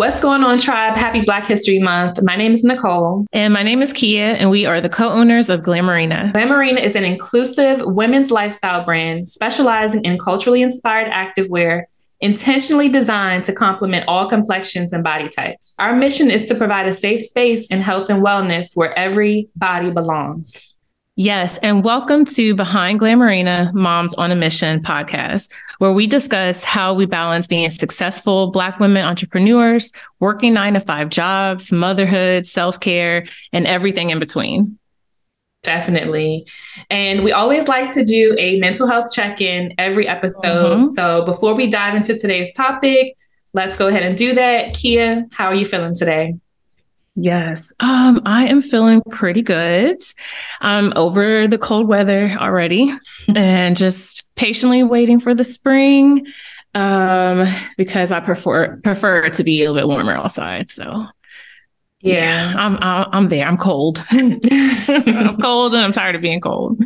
What's going on, Tribe? Happy Black History Month. My name is Nicole. And my name is Kia, and we are the co owners of Glamourina. Glamourina is an inclusive women's lifestyle brand specializing in culturally inspired activewear intentionally designed to complement all complexions and body types. Our mission is to provide a safe space in health and wellness where every body belongs. Yes, and welcome to Behind Glamourina Moms on a Mission podcast, where we discuss how we balance being successful Black women entrepreneurs, working nine to five jobs, motherhood, self care, and everything in between. Definitely. And we always like to do a mental health check in every episode. Mhm. So before we dive into today's topic, let's go ahead and do that. Kia, how are you feeling today? Yes, um, I am feeling pretty good. I'm over the cold weather already and just patiently waiting for the spring um, because I prefer prefer it to be a little bit warmer outside. So yeah, I'm I'm, I'm there. I'm cold. I'm cold and I'm tired of being cold.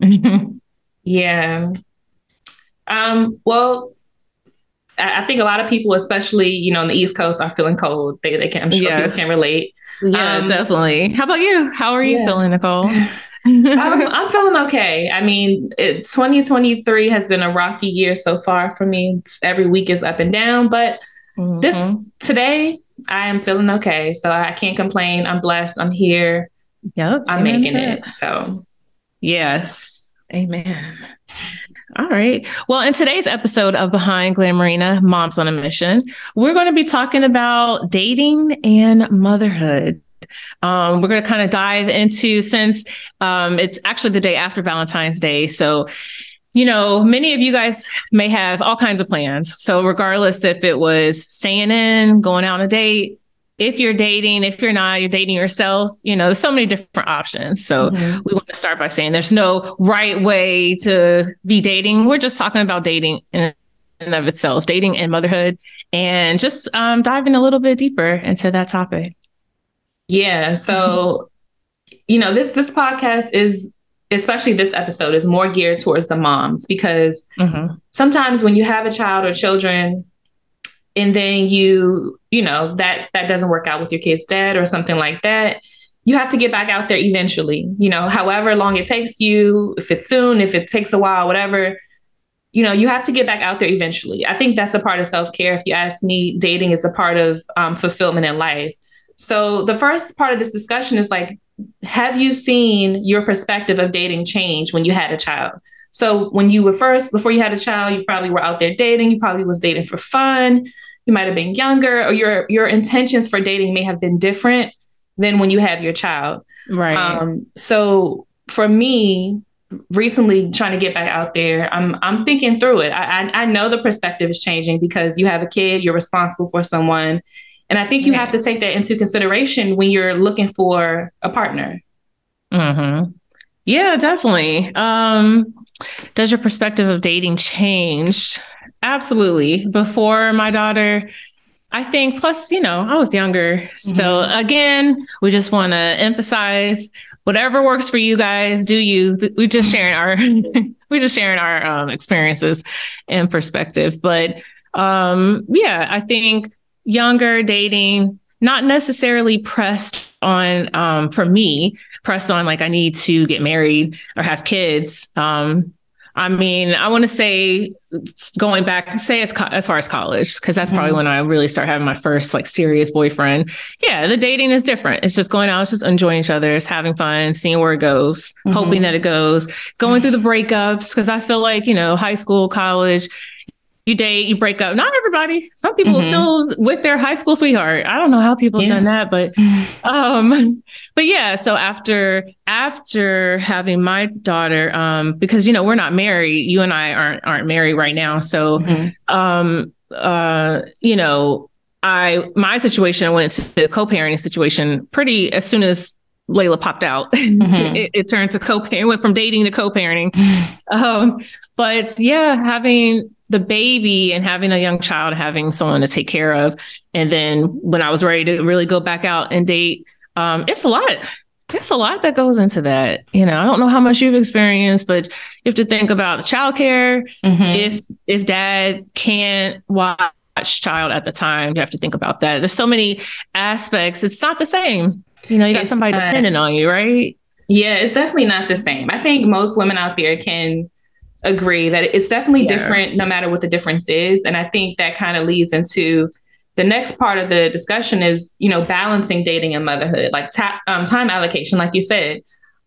Yeah. Um, well, I I think a lot of people, especially you know on the East Coast, are feeling cold. They they can I'm sure Yes. people can relate. yeah, Um, definitely. How about you? How are you yeah. feeling, Nicole? I'm, I'm feeling okay. I mean, it, 2023 has been a rocky year so far for me. It's- every week is up and down, but this Mhm. today I am feeling okay. So I can't complain. I'm blessed. I'm here. Yep, I'm amen making it. So Yes. Amen. All right. Well, in today's episode of Behind Glamourina Moms on a Mission, we're going to be talking about dating and motherhood. Um, we're going to kind of dive into since um, it's actually the day after Valentine's Day. So, you know, many of you guys may have all kinds of plans. So, regardless if it was staying in, going out on a date, if you're dating, if you're not, you're dating yourself, you know, there's so many different options. So, Mhm. we want to start by saying there's no right way to be dating. We're just talking about dating in and of itself, dating and motherhood, and just um, diving a little bit deeper into that topic. Yeah. So, you know, this this podcast is especially this episode is more geared towards the moms because Mhm. sometimes when you have a child or children and then you, you know, that that doesn't work out with your kid's dad or something like that, you have to get back out there eventually. You know, however long it takes you, if it's soon, if it takes a while, whatever, you know, you have to get back out there eventually. I think that's a part of self-care. If you ask me, dating is a part of um, fulfillment in life. So the first part of this discussion is like, have you seen your perspective of dating change when you had a child? So when you were first, before you had a child, you probably were out there dating. You probably was dating for fun. You might have been younger, or your your intentions for dating may have been different than when you have your child. Right. Um, so for me, recently trying to get back out there, I'm I'm thinking through it. I, I I know the perspective is changing because you have a kid, you're responsible for someone, and I think you have to take that into consideration when you're looking for a partner. hmm Yeah, definitely. Um, does your perspective of dating change? Absolutely. Before my daughter, I think, plus, you know, I was younger. So again, we just want to emphasize whatever works for you guys, do you. Th- We just sharing our We're just sharing our um, experiences and perspective. But um, yeah, I think younger dating, not necessarily pressed on um, for me, pressed on like I need to get married or have kids. Um, I mean, I want to say going back, say as co- as far as college, because that's probably Mhm. when I really start having my first like serious boyfriend. Yeah, the dating is different. It's just going out, it's just enjoying each other, it's having fun, seeing where it goes, Mhm. hoping that it goes, going through the breakups. Because I feel like you know, high school, college, you date, you break up. Not everybody. Some people Mhm. still with their high school sweetheart. I don't know how people have done that, but um but yeah so after after having my daughter um because you know we're not married you and i aren't aren't married right now so Mhm. um uh you know i my situation I went to the co-parenting situation pretty as soon as Layla popped out. Mhm. it, it turned to co-parent, went from dating to co-parenting. Um, but yeah, having the baby and having a young child, having someone to take care of. And then when I was ready to really go back out and date, um, it's a lot. It's a lot that goes into that. You know, I don't know how much you've experienced, but you have to think about childcare. Mhm. If if dad can't watch child at the time, you have to think about that. There's so many aspects. It's not the same. You know, you got It's somebody not. dependent on you, right? Yeah, it's definitely not the same. I think most women out there can agree that it's definitely Yeah. different no matter what the difference is. And I think that kind of leads into the next part of the discussion is, you know, balancing dating and motherhood, like ta- um, time allocation, like you said.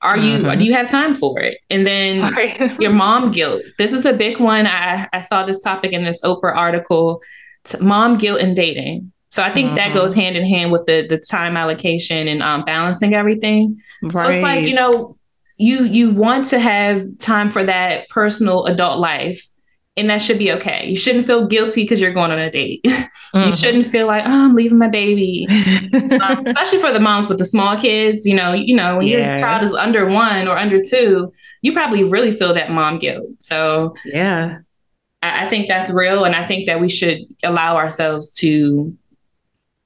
Are you Mhm. do you have time for it? And then Right. your mom guilt. This is a big one. I, I saw this topic in this Oprah article. T- mom guilt and dating. So I think that Mhm. goes hand in hand with the the time allocation and um, balancing everything. So it's like, you know, you you want to have time for that personal adult life. And that should be okay. You shouldn't feel guilty because you're going on a date. you Mhm. shouldn't feel like, oh, I'm leaving my baby. Um, especially for the moms with the small kids, you know, you know, when Yeah. your child is under one or under two, you probably really feel that mom guilt. So yeah. I, I think that's real, and I think that we should allow ourselves to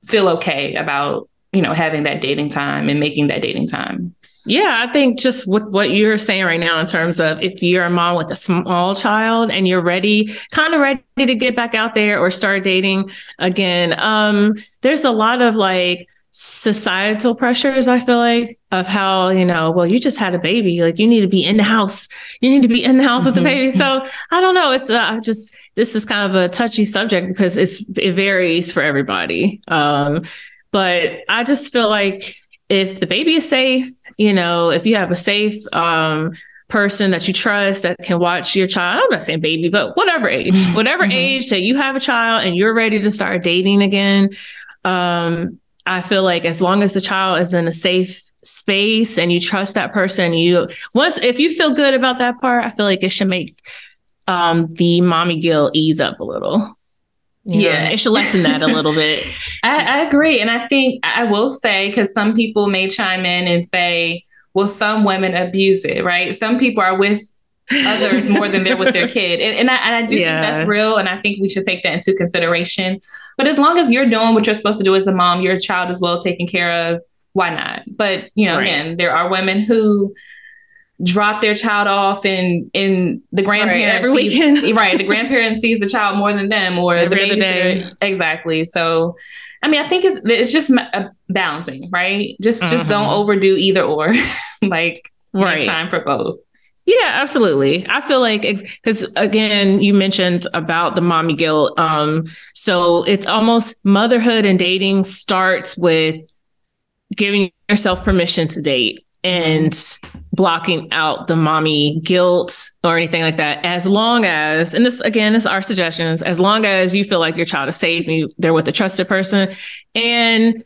feel okay about you know having that dating time and making that dating time. Yeah, I think just with what you're saying right now, in terms of if you're a mom with a small child and you're ready, kind of ready to get back out there or start dating again, um, there's a lot of like societal pressures, I feel like, of how, you know, well, you just had a baby. Like you need to be in the house. You need to be in the house with the Mhm. baby. So I don't know. It's uh, just, this is kind of a touchy subject because it's, it varies for everybody. Um, but I just feel like if the baby is safe, you know, if you have a safe um, person that you trust that can watch your child, I'm not saying baby, but whatever age, whatever Mhm. age that you have a child and you're ready to start dating again, um, I feel like as long as the child is in a safe space and you trust that person, you once if you feel good about that part, I feel like it should make um, the mommy guilt ease up a little. You know, Yeah. it should lessen that a little bit. I, I agree, and I think I will say because some people may chime in and say, "Well, some women abuse it, right? Some people are with others more than they're with their kid," and, and I, and I do Yeah. think that's real, and I think we should take that into consideration. But as long as you're doing what you're supposed to do as a mom, your child is well taken care of. Why not? But you know, Right. again, there are women who drop their child off and in the grandparent every sees- weekend. right the grandparent sees the child more than them or Every the other day. babysitter exactly so i mean i think it- it's just a balancing right just just don't Mhm. overdo either or like Right. time for both Yeah, absolutely. I feel like because again, you mentioned about the mommy guilt. Um, so it's almost motherhood and dating starts with giving yourself permission to date and blocking out the mommy guilt or anything like that. As long as, and this again is our suggestions, as long as you feel like your child is safe and you, they're with a trusted person, and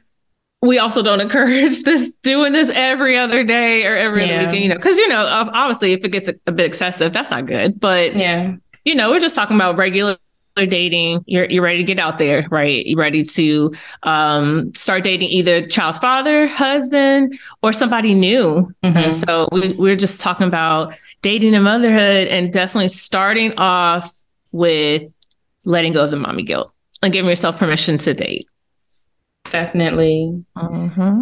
we also don't encourage this doing this every other day or every Yeah. other weekend, you know, because you know, obviously, if it gets a, a bit excessive, that's not good. But yeah you know, we're just talking about regular dating. You're you're ready to get out there, right? You're ready to um, start dating either child's father, husband, or somebody new. Mhm. And so we, we're just talking about dating and motherhood, and definitely starting off with letting go of the mommy guilt and giving yourself permission to date. definitely Mm-hmm.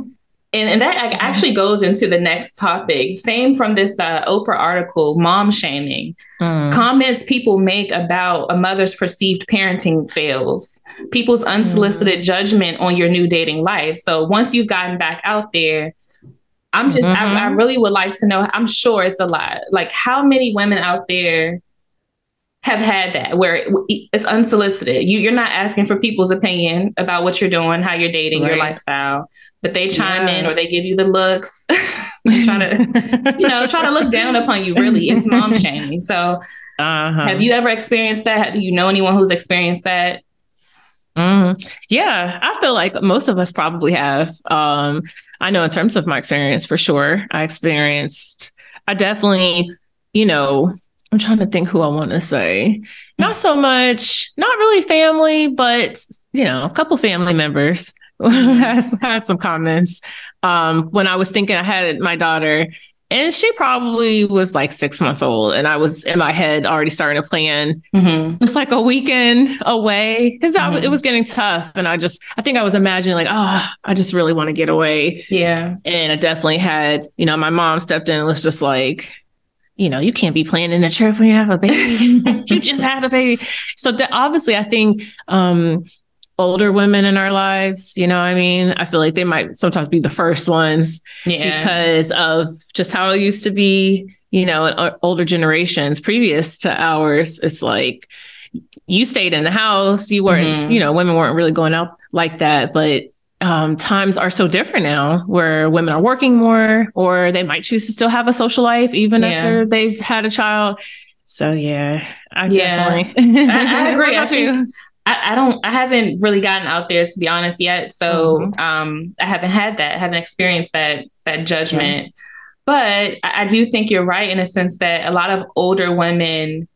And, and that actually goes into the next topic same from this uh, oprah article mom shaming Mm. comments people make about a mother's perceived parenting fails, people's unsolicited judgment on your new dating life. So once you've gotten back out there, I'm just, I, I Mhm. really would like to know, I'm sure it's a lot. Like, how many women out there have had that where it's unsolicited? You, you're not asking for people's opinion about what you're doing, how you're dating, your lifestyle, but they chime in or they give you the looks. Try to, you know, try to look down upon you. Really, it's mom shaming. So, Uh-huh. have you ever experienced that? Do you know anyone who's experienced that? Mm. Yeah, I feel like most of us probably have. Um, I know in terms of my experience, for sure, I experienced. I definitely, you know, I'm trying to think who I want to say. Not so much, not really family, but you know, a couple family members has had some comments. Um, when I was thinking I had my daughter, And she probably was like six months old. And I was in my head already starting to plan Mhm. just like a weekend away because Mhm. it was getting tough. And I just, I think I was imagining like, oh, I just really want to get away. Yeah. And I definitely had, you know, my mom stepped in and was just like, you know, you can't be planning a trip when you have a baby. you just had a baby. So de- obviously, I think um, older women in our lives, you know, what I mean, I feel like they might sometimes be the first ones Yeah. because of just how it used to be, you know, in older generations previous to ours. It's like you stayed in the house, you weren't, Mhm. you know, women weren't really going out like that. But um, times are so different now where women are working more or they might choose to still have a social life even Yeah. after they've had a child. So, yeah, I Yeah. definitely. I agree. What I you? I, I don't I haven't really gotten out there to be honest yet. So Mhm. um I haven't had that, I haven't experienced that that judgment. But I, I do think you're right in a sense that a lot of older women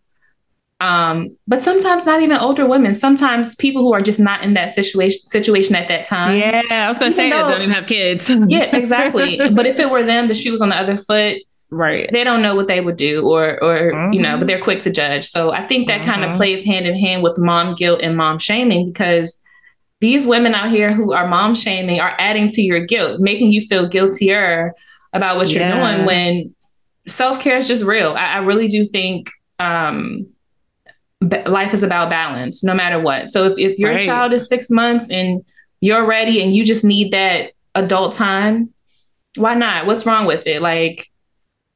um but sometimes not even older women, sometimes people who are just not in that situation situation at that time. Yeah, I was going to Even say that though- don't even have kids. Yeah, exactly. but if it were them, the shoe was on the other foot, right. they don't know what they would do or or you know but they're quick to judge. So i think that kind Mhm. of plays hand in hand with mom guilt and mom shaming because these women out here who are mom shaming are adding to your guilt making you feel guiltier about what you're doing when self-care is just real. I, I really do think um ba- life is about balance no matter what. So if, if your Right. child is six months and you're ready and you just need that adult time why not? What's wrong with it? Like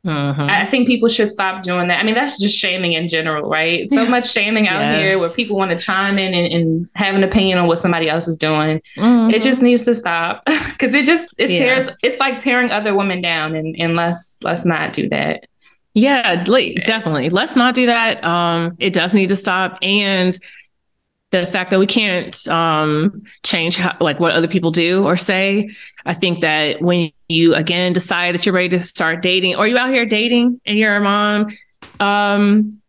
Mhm. I think people should stop doing that. I mean, that's just shaming in general, right? So much shaming out here where people want to chime in and, and have an opinion on what somebody else is doing. Mhm. It just needs to stop because it just it Yeah. tears. It's like tearing other women down, and, and let's let's not do that. Yeah, like, definitely. Let's not do that. Um, it does need to stop. And the fact that we can't um, change how, like what other people do or say. I think that when you again decide that you're ready to start dating, or you out here dating and you're a mom, um,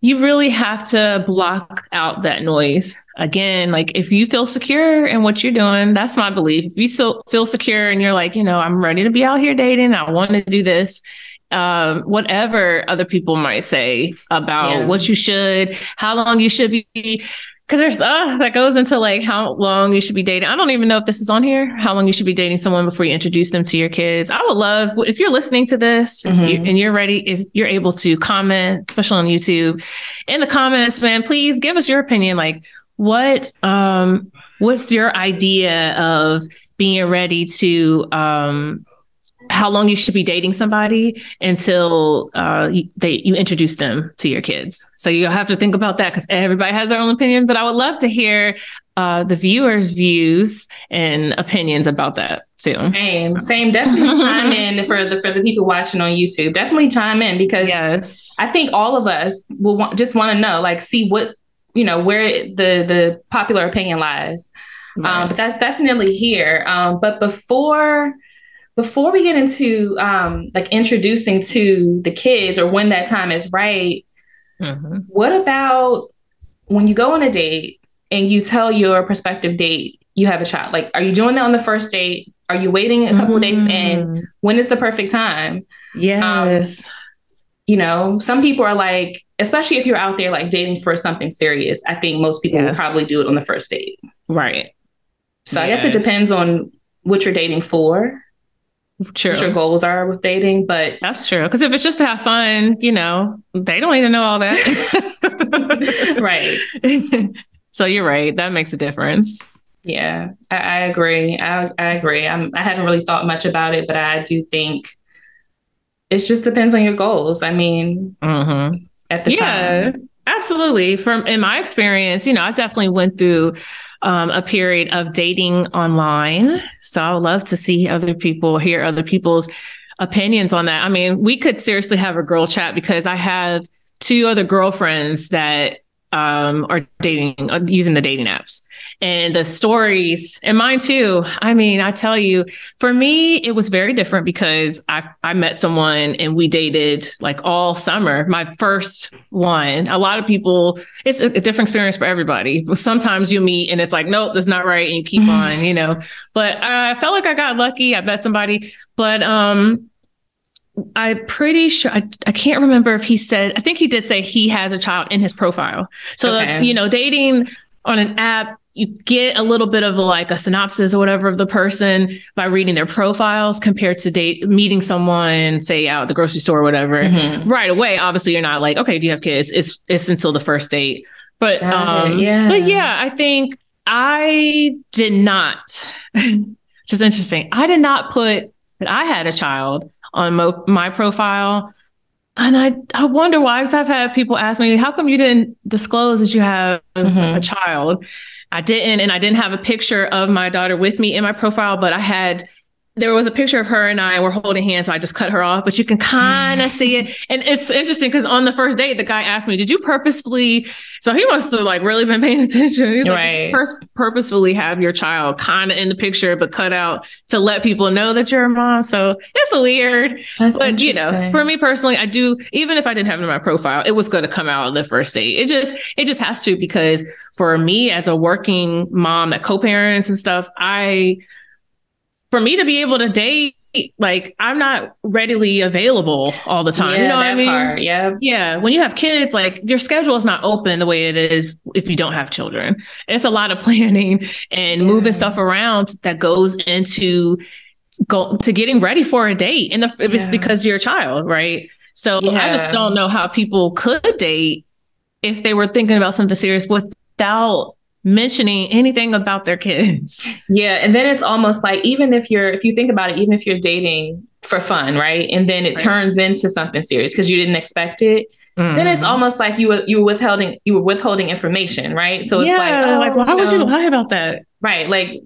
you really have to block out that noise. Again, like if you feel secure in what you're doing, that's my belief. If you feel secure and you're like, you know, I'm ready to be out here dating, I want to do this, um, whatever other people might say about Yeah. what you should, how long you should be. Because there's uh, that goes into like how long you should be dating. I don't even know if this is on here. How long you should be dating someone before you introduce them to your kids. I would love if you're listening to this if you, and you're ready, if you're able to comment, especially on YouTube, in the comments, man, please give us your opinion. Like, what um, what's your idea of being ready to um, how long you should be dating somebody until uh, you, they you introduce them to your kids. So you have to think about that because everybody has their own opinion. But I would love to hear uh, the viewers' views and opinions about that too. Same, same. Definitely chime in for the for the people watching on YouTube. Definitely chime in because Yes. I think all of us will want, just want to know, like, see what you know where the the popular opinion lies. Um, but that's definitely here. Um, but before before we get into um, like introducing to the kids or when that time is right, Mhm. what about when you go on a date and you tell your prospective date you have a child? Like, are you doing that on the first date? Are you waiting a couple of dates in? When is the perfect time? Yes. you know, some people are like, especially if you're out there like dating for something serious, I think most people Yeah. will probably do it on the first date. right. So I guess it depends on what you're dating for, True. what your goals are with dating. But That's true. Because if it's just to have fun, you know, they don't need to know all that. right. so you're right. That makes a difference. Yeah, I, I agree. I, I agree. I'm, I haven't really thought much about it, but I do think it just depends on your goals. I mean, Mm-hmm. at the yeah time. absolutely from in my experience you know i definitely went through um, a period of dating online. So i would love to see other people hear other people's opinions on that. I mean we could seriously have a girl chat because i have two other girlfriends that um, are dating uh, using the dating apps. And the stories and mine too. I mean i tell you for me it was very different because i i met someone and we dated like all summer. My first one a lot of people it's a, a different experience for everybody. Sometimes you meet and it's like nope that's not right and you keep on you know. But i felt like i got lucky. I met somebody but um I'm pretty sure I, I can't remember if he said I think he did say he has a child in his profile. So Okay. you know, dating on an app, you get a little bit of like a synopsis or whatever of the person by reading their profiles compared to date meeting someone, say out at the grocery store or whatever. Mhm. Right away, obviously you're not like, okay, do you have kids? It's it's until the first date. But Got it, um yeah. but yeah, I think I did not which is interesting. I did not put that I had a child on mo- my profile. And I, I wonder why, because I've had people ask me, how come you didn't disclose that you have Mhm. a child? I didn't, and I didn't have a picture of my daughter with me in my profile, but I had, there was a picture of her and I were holding hands, so I just cut her off, but you can kind of mm. see it. And it's interesting because on the first date, the guy asked me, Did you purposefully? So he must have like really been paying attention. He's like, "Did pers- purposefully have your child kind of in the picture, but cut out to let people know that you're a mom. So it's weird. That's But you know, for me personally, I do. Even if I didn't have it in my profile, it was going to come out on the first date. It just, it just has to because for me as a working mom that co-parents and stuff, I, for me to be able to date, like I'm not readily available all the time. yeah, you know what I mean? part. Yeah. Yeah, when you have kids, like your schedule is not open the way it is if you don't have children. It's a lot of planning and moving stuff around that goes into go to getting ready for a date. And the, if it's because you're a child, right? So I just don't know how people could date if they were thinking about something serious without mentioning anything about their kids. Yeah, and then it's almost like even if you're if you think about it, even if you're dating for fun, right? And then it Right. turns into something serious because you didn't expect it. Then it's Mhm. almost like you were you were withholding you were withholding information, right? So it's yeah, like, oh, like why would you know, lie about that? right? Like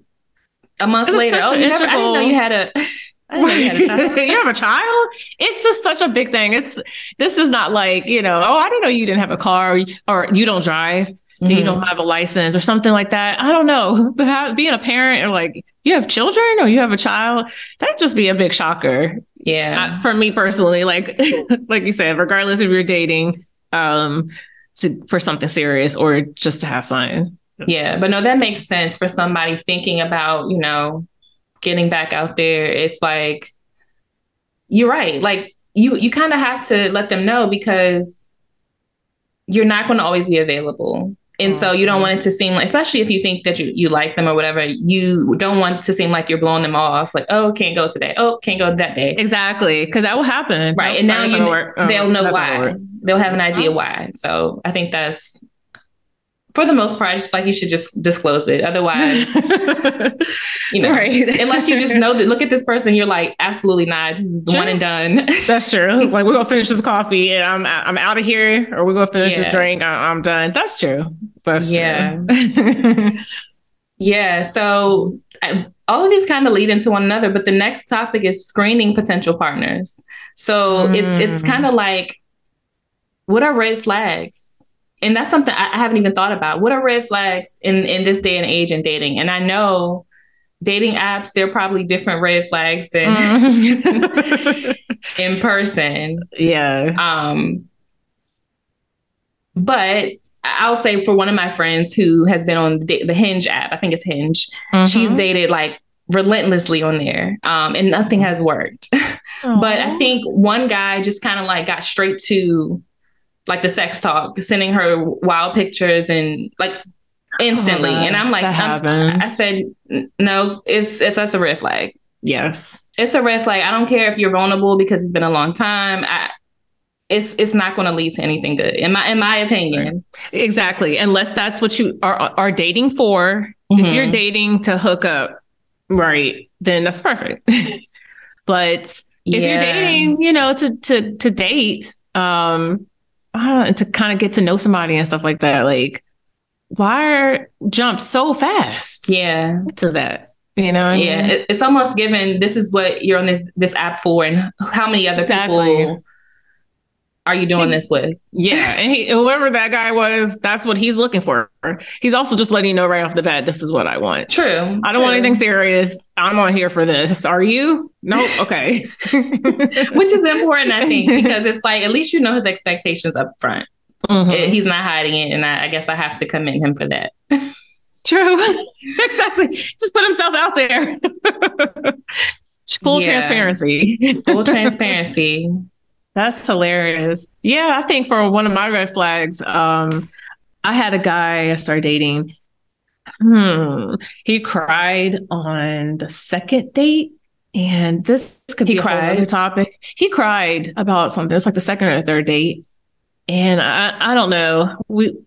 a month It's later, oh, you never, I didn't know you had a. You had a you have a child? It's just such a big thing. It's this is not like, you know, oh, I didn't know you didn't have a car or, or you don't drive, and you don't have a license or something like that. I don't know. But being a parent or like you have children or you have a child, that'd just be a big shocker. Yeah, Uh, for me personally, like like you said, regardless if you're dating um to for something serious or just to have fun. Yeah, but no, that makes sense for somebody thinking about, you know, getting back out there. It's like you're right. Like you you kind of have to let them know because you're not going to always be available. And so you don't mm-hmm. want it to seem like, especially if you think that you, you like them or whatever, you don't want to seem like you're blowing them off. Like, oh, can't go today. Oh, can't go that day. Exactly, because that will happen. Right. Oh, And now you. Oh, they'll know that's not gonna why. They'll have an mm-hmm. idea Oh. why. So I think that's, for the most part, I just feel like you should just disclose it. Otherwise, you know, right. unless you just know that look at this person, you're like, absolutely not. This is the Sure. one and done. That's true. Like we're gonna finish this coffee and I'm I'm out of here, or we're gonna finish Yeah. this drink. I, I'm done. That's true. That's Yeah. true. yeah. So I, all of these kind of lead into one another, but the next topic is screening potential partners. So it's it's Mm. kind of like, what are red flags? And that's something I, I haven't even thought about. What are red flags in in this day and age in dating? And I know dating apps, they're probably different red flags than Mhm. in person. yeah. Um, but I'll say for one of my friends who has been on the, the Hinge app, I think it's Hinge, she's Mhm. dated like relentlessly on there, um, and nothing has worked. but I think one guy just kind of like got straight to like the sex talk, sending her wild pictures and like instantly. Oh, and I'm like, I'm- I said, no, it's it's that's a red flag. yes. It's a red flag. I don't care if you're vulnerable because it's been a long time. I, it's it's not going to lead to anything good in my in my opinion. Exactly. Unless that's what you are are dating for. If Mhm. you're dating to hook up, right, then that's perfect. but if Yeah. you're dating, you know, to to to date, um, uh, to kind of get to know somebody and stuff like that, like why are jump so fast yeah, to that? You know, I yeah, mean? it, it's almost given. This is what you're on this this app for, and how many other Exactly. people are you doing this with? yeah. And he, whoever that guy was, that's what he's looking for. He's also just letting you know right off the bat, this is what I want. True. I don't want anything serious. I'm on here for this. Are you? Nope. Okay. which is important, I think, because it's like at least you know his expectations up front. Mhm. It- he's not hiding it, and I, I guess I have to commend him for that. True. exactly. Just put himself out there. Full Yeah. transparency. Full transparency. That's hilarious. Yeah, I think for one of my red flags, um, I had a guy I started dating. Hmm. He cried on the second date. And this could He be a whole other topic. He cried about something. It was like the second or third date. And I, I don't know. We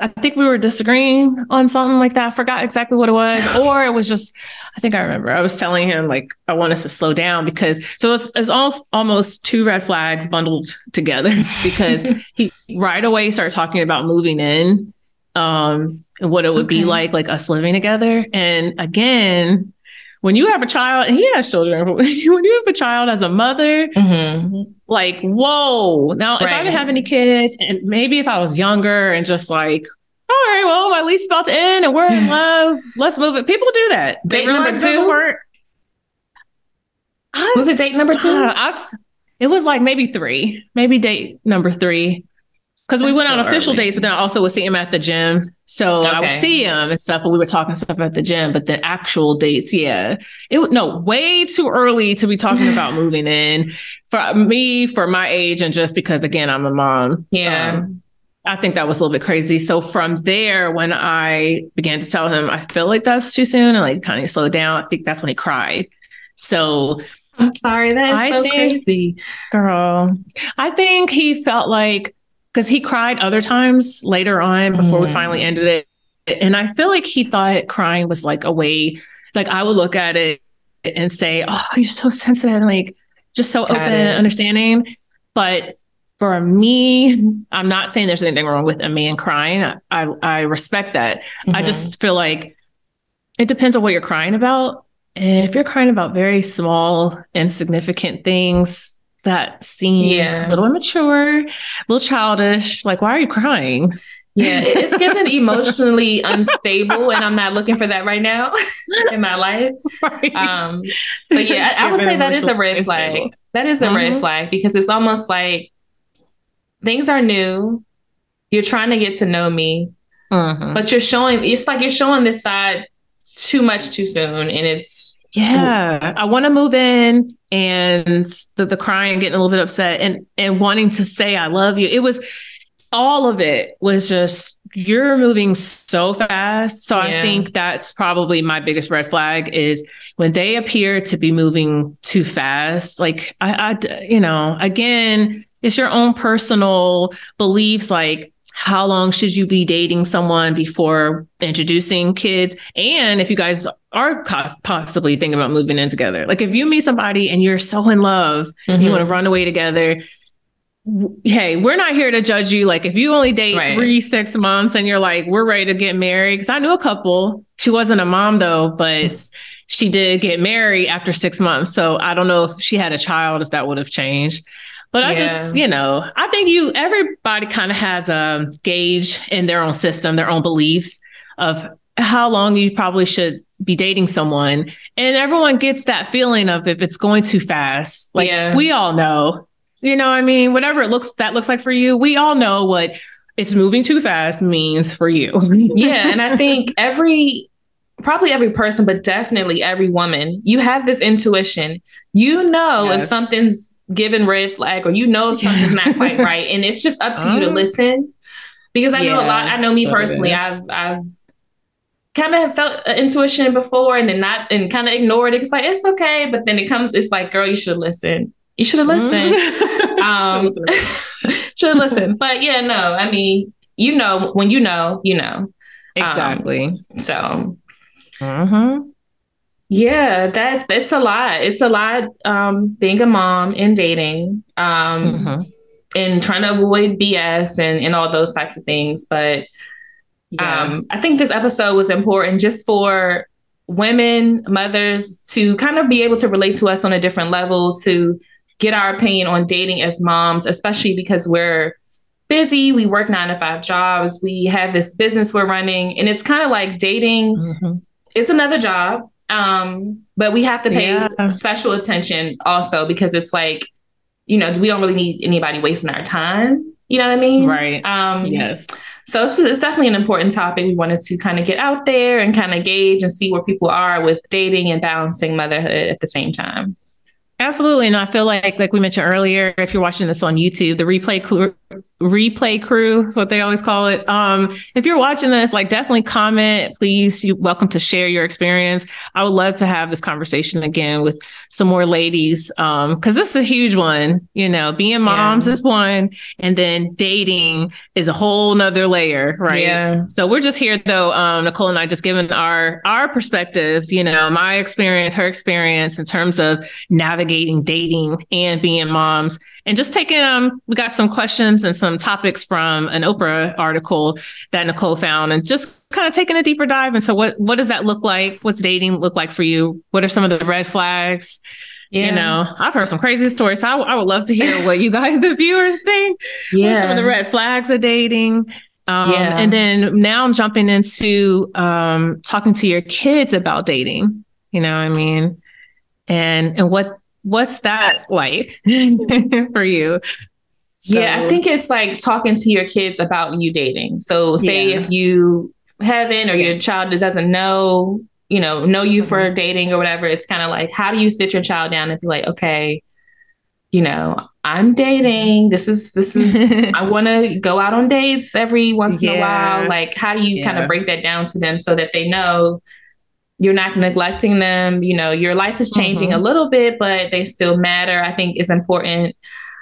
I think we were disagreeing on something like that. I forgot exactly what it was. Or it was just I think I remember. I was telling him like I want us to slow down because so it's it's almost almost two red flags bundled together because he right away started talking about moving in, um, and what it would be like, like us living together. And again, when you have a child, and he has children, when you have a child as a mother, hmm like, whoa. Now, if I didn't have any kids, and maybe if I was younger and just like, all right, well, my lease about to end and we're in love, let's move it. People do that. Date number two? work. I, Was it date number two? I've, it was like maybe three, maybe date number three. Because we That's went on official early. dates, but then I also would see him at the gym. So I would Okay. see him and stuff, and we were talking stuff at the gym. But the actual dates, yeah, it was no way too early to be talking about moving in for me, for my age, and just because again I'm a mom. Yeah. Um, I think that was a little bit crazy. So from there, when I began to tell him I feel like that's too soon and like kind of slow down, I think that's when he cried. So I'm sorry. That is I so think- crazy. Girl, I think he felt like because he cried other times later on before we Mhm. finally ended it. And I feel like he thought crying was like a way, like I would look at it and say, Oh, you're so sensitive, and like just so Got open it. and understanding. But for me, I'm not saying there's anything wrong with a man crying. I, I, I respect that. I Mhm. just feel like it depends on what you're crying about. And if you're crying about very small, insignificant things that seems Yeah. a little immature, a little childish, like why are you crying? Yeah, it's given emotionally unstable, and I'm not looking for that right now in my life. Right. Um, but yeah, I, I would say that is a red flag. unstable. That is a red Mhm. flag because it's almost like things are new. You're trying to get to know me, Mhm. but you're showing. It's like you're showing this side too much too soon, and it's Yeah, I want to move in, and the, the crying, getting a little bit upset, and and wanting to say I love you. It was all of it was just you're moving so fast. So I think that's probably my biggest red flag is when they appear to be moving too fast. Like I, you know, again, it's your own personal beliefs, like. How long should you be dating someone before introducing kids? And if you guys are possibly thinking about moving in together. Like if you meet somebody and you're so in love, Mm-hmm. you want to run away together. Hey, we're not here to judge you. Like if you only date Right. three, six months and you're like, we're ready to get married. Cause I knew a couple. She wasn't a mom though, but she did get married after six months. So I don't know if she had a child, if that would have changed. But I just, you know, I think you everybody kind of has a gauge in their own system, their own beliefs of how long you probably should be dating someone. And everyone gets that feeling of if it's going too fast. Like Yeah. we all know. You know, I mean, whatever it looks that looks like for you, we all know what it's moving too fast means for you. yeah and i think every probably every person but definitely every woman you have this intuition. You know if something's given red flag or you know if something's not quite right and it's just up to you to Um, listen. Because i know a lot i know me it personally i've i've kind of felt intuition before and then not and kind of ignored it. It's like it's okay but then it comes it's like girl you should listen you should have listened. Mm-hmm. um should listen but yeah no i mean you know when you know you know. Exactly. so Mhm. yeah, that it's a lot. It's a lot um being a mom and dating. Um Mhm. and trying to avoid BS and, and all those types of things. But Yeah. um I think this episode was important just for women, mothers to kind of be able to relate to us on a different level, to get our opinion on dating as moms, especially because we're busy, we work nine to five jobs, we have this business we're running, and it's kind of like dating Mhm. It's another job um but we have to pay Yeah. special attention also because it's like you know we don't really need anybody wasting our time you know what i mean Right. um Yes. So it's, it's definitely an important topic. We wanted to kind of get out there and kind of gauge and see where people are with dating and balancing motherhood at the same time. Absolutely. And I feel like, like we mentioned earlier, if you're watching this on YouTube, the replay crew, replay crew is what they always call it. Um, if you're watching this, like definitely comment, please. You're welcome to share your experience. I would love to have this conversation again with some more ladies. Um, cause this is a huge one, you know, being moms Yeah. is one and then dating is a whole nother layer. Right. Yeah. So we're just here though, um, Nicole and I just giving our, our perspective, you know, my experience, her experience in terms of navigating dating and being moms and just taking um we got some questions and some topics from an Oprah article that Nicole found and just kind of taking a deeper dive into what what does that look like? What's dating look like for you? What are some of the red flags? You know, I've heard some crazy stories. So I, w- I would love to hear what you guys, the viewers, think. Are some of the red flags of dating? Um, Yeah. And then now I'm jumping into um, talking to your kids about dating. You know what I mean? And and what what's that like for you? yeah, I think it's like talking to your kids about you dating. So say Yeah. if you haven't or your child doesn't know, you know, know you Mm-hmm. for dating or whatever, it's kind of like how do you sit your child down and be like, okay, you know, I'm dating. This is this is I want to go out on dates every once in a while. Like, how do you kind of break that down to them so that they know you're not neglecting them? You know, your life is changing Mhm. a little bit, but they still matter. I think is important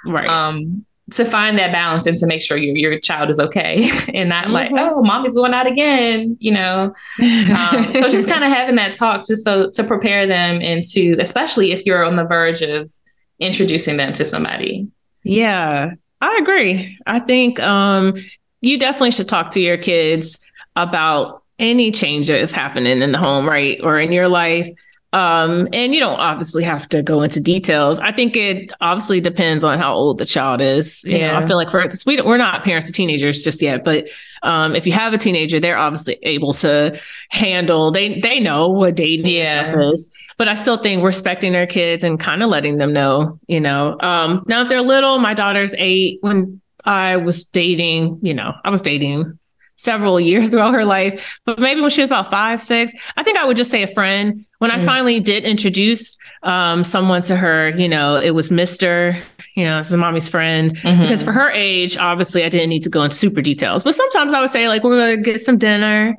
right. um, to find that balance and to make sure your your child is okay and not like, Mhm. oh, mommy's going out again. You know, um, so just kind of having that talk just so to prepare them into, especially if you're on the verge of introducing them to somebody. Yeah, I agree. I think um, you definitely should talk to your kids about any changes happening in the home, right? Or in your life. Um, and you don't obviously have to go into details. I think it obviously depends on how old the child is. You know, Yeah. I feel like for because we we're not parents of teenagers just yet, but um, if you have a teenager, they're obviously able to handle. They they know what dating Yeah. stuff is but I still think respecting their kids and kind of letting them know, you know. Um, now, if they're little, my daughter's eight. When I was dating, you know, I was dating several years throughout her life, but maybe when she was about five, six, I think I would just say a friend. When I Mm. finally did introduce um, someone to her, you know, it was Mr. You know, this is mommy's friend. Because for her age, obviously, I didn't need to go into super details. But sometimes I would say, like, we're going to get some dinner.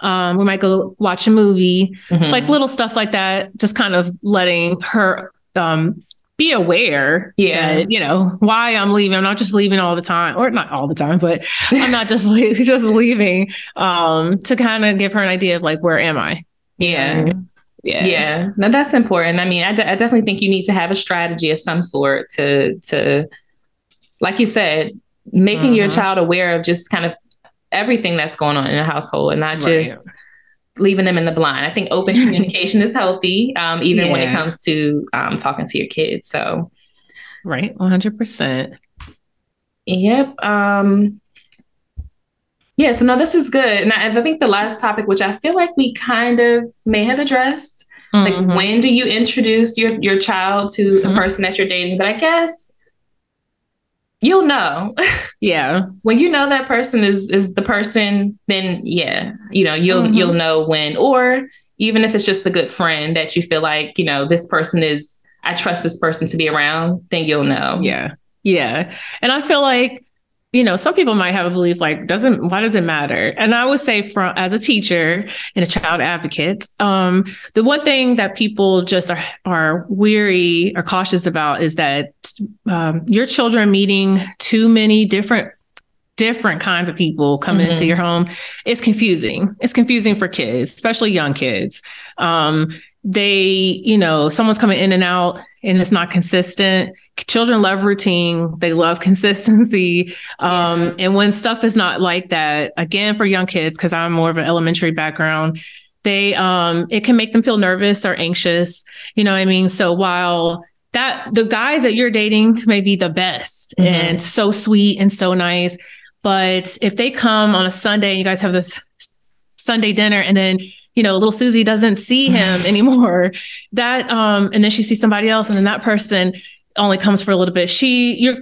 Um, we might go watch a movie Mhm. like little stuff like that just kind of letting her um be aware Yeah. that, you know why i'm leaving i'm not just leaving all the time or not all the time but i'm not just le- just leaving um to kind of give her an idea of like where am i yeah. yeah Yeah, no, that's important. I mean, I, definitely think you need to have a strategy of some sort to to, like you said, making your Mhm. child aware of just kind of everything that's going on in the household and not Right. just leaving them in the blind. I think open communication is healthy, um, even when it comes to um, talking to your kids. So, right 100% yep. Um, yeah, so no, this is good. And I, I think the last topic, which I feel like we kind of may have addressed, like Mhm. when do you introduce your your child to the Mhm. person that you're dating but i guess you'll know yeah when you know that person is is the person then yeah you know you'll Mhm. you'll know when or even if it's just a good friend that you feel like you know this person is i trust this person to be around then you'll know Yeah. Yeah. And I feel like, you know, some people might have a belief like, doesn't, why does it matter? And I would say from, as a teacher and a child advocate, um, the one thing that people just are, are weary or cautious about is that, um, your children meeting too many different different kinds of people coming Mhm. into your home is confusing. It's confusing for kids, especially young kids. Um, they, you know, someone's coming in and out and it's not consistent. Children love routine, they love consistency. Um, and when stuff is not like that, again, for young kids, because I'm more of an elementary background, they um it can make them feel nervous or anxious. You know what I mean? So while that the guys that you're dating may be the best Mhm. and so sweet and so nice. But if they come on a Sunday and you guys have this Sunday dinner and then you know little Susie doesn't see him anymore that um and then she sees somebody else and then that person only comes for a little bit. She you're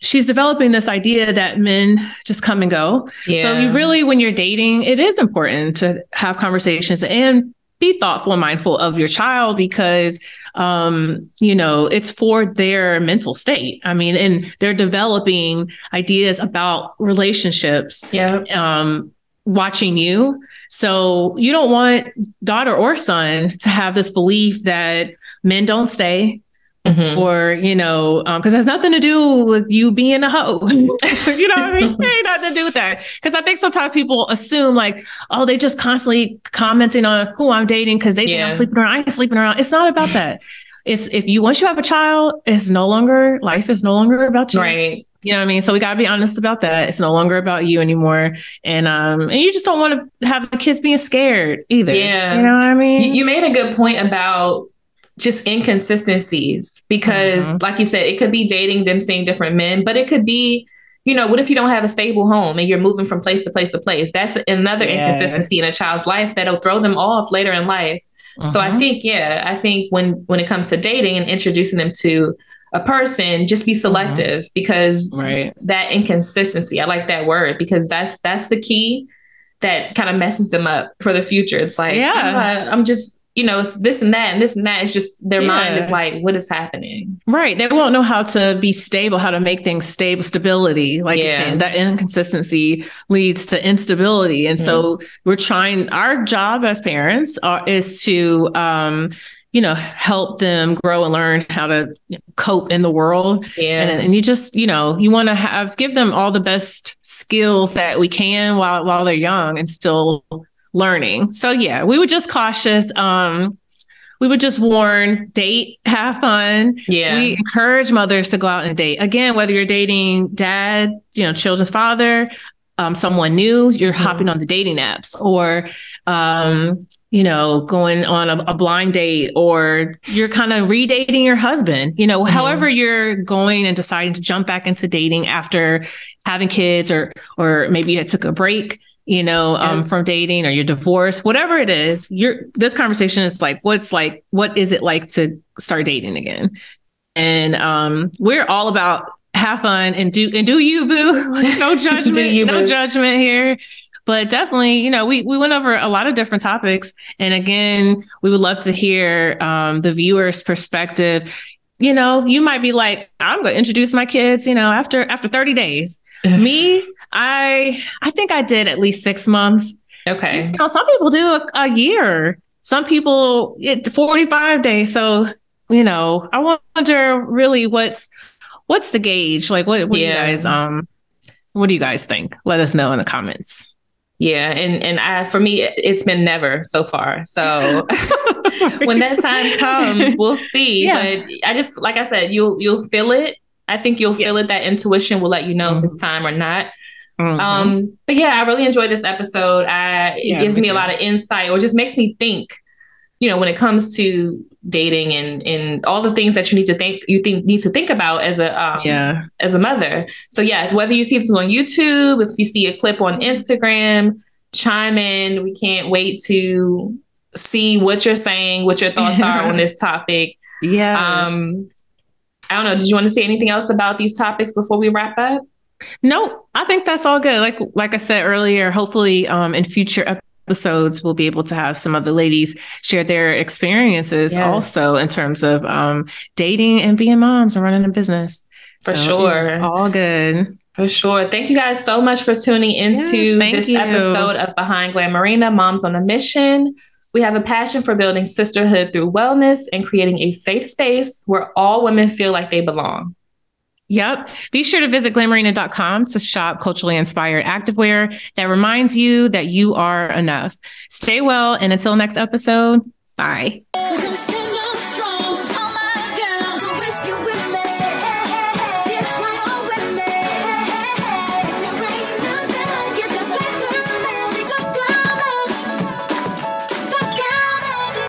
she's developing this idea that men just come and go. Yeah. So you really when you're dating, it is important to have conversations and be thoughtful and mindful of your child because um you know it's for their mental state i mean and they're developing ideas about relationships yeah. um, watching you. So you don't want daughter or son to have this belief that men don't stay Mhm. or, you know, because it has nothing to do with you being a hoe. you know what I mean? It ain't nothing to do with that. Because I think sometimes people assume like, oh, they just constantly commenting on who I'm dating because they think I'm sleeping around. I ain't sleeping around. It's not about that. It's if you once you have a child, it's no longer life is no longer about you. Right. You know what I mean? So we got to be honest about that. It's no longer about you anymore. And um and you just don't want to have the kids being scared either. Yeah. You know what I mean? You, you made a good point about just inconsistencies because, Mhm. like you said, it could be dating them seeing different men, but it could be, you know, what if you don't have a stable home and you're moving from place to place to place? That's another Yes. inconsistency in a child's life that'll throw them off later in life. So I Mhm. think, yeah, I think when when it comes to dating and introducing them to a person, just be selective because right. that inconsistency, I like that word because that's that's the key that kind of messes them up for the future. It's like, Yeah. "Oh, I- I'm just, you know, it's this and that and this and that. It's just their mind is like, what is happening? Right. They won't know how to be stable, how to make things stable, stability. Like you're Yeah. saying, that inconsistency leads to instability. And so we're trying, our job as parents are, is to, um, you know, help them grow and learn how to cope in the world. Yeah. And, and you just, you know, you want to have give them all the best skills that we can while while they're young and still learning. So yeah, we would just cautious. Um, we would just warn, date, have fun. yeah. We encourage mothers to go out and date. Again, whether you're dating dad, you know, children's father, um, someone new, you're Mhm. hopping on the dating apps, or um, you know, going on a, a blind date, or you're kind of redating your husband. You know, Mhm. however you're going and deciding to jump back into dating after having kids, or or maybe you took a break. You know, um, Yeah. from dating or you're divorced, whatever it is, you're this conversation is like, what's like, what is it like to start dating again? and um, we're all about have fun and do and do you boo no judgment you, no boo. judgment here but definitely you know we we went over a lot of different topics and again we would love to hear um, the viewers perspective you know you might be like i'm going to introduce my kids you know after after 30 days me i i think i did at least six months okay. you know, some people do a, a year. Some people it 45 days. So, you know, I wonder really what's what's the gauge? Like what, what do you guys um what do you guys think? Let us know in the comments. Yeah. And and I for me it- it's been never so far. So when that time comes, we'll see. Yeah. But I just like I said, you'll you'll feel it. I think you'll feel Yes. it. That intuition will let you know if it's Mhm. time or not. Mhm. Um, but yeah, I really enjoyed this episode. I, it Yeah, gives me me a lot of insight, or just makes me think. You know, when it comes to dating and and all the things that you need to think, you think need to think about as a um, yeah. as a mother. So yes, whether you see this on YouTube, if you see a clip on Instagram, chime in. We can't wait to see what you're saying, what your thoughts are on this topic. Yeah. Um, I don't know. Did you want to say anything else about these topics before we wrap up? No, I think that's all good. Like like I said earlier, hopefully um in future episodes we'll be able to have some of the ladies share their experiences Yes. also in terms of um dating and being moms and running a business. For So, sure. it's all good. For sure. Thank you guys so much for tuning into Yes, this you. episode of Behind Glamourina Moms on a Mission. We have a passion for building sisterhood through wellness and creating a safe space where all women feel like they belong. Yep. Be sure to visit glamourina.com to shop culturally inspired activewear that reminds you that you are enough. Stay well and until next episode, bye.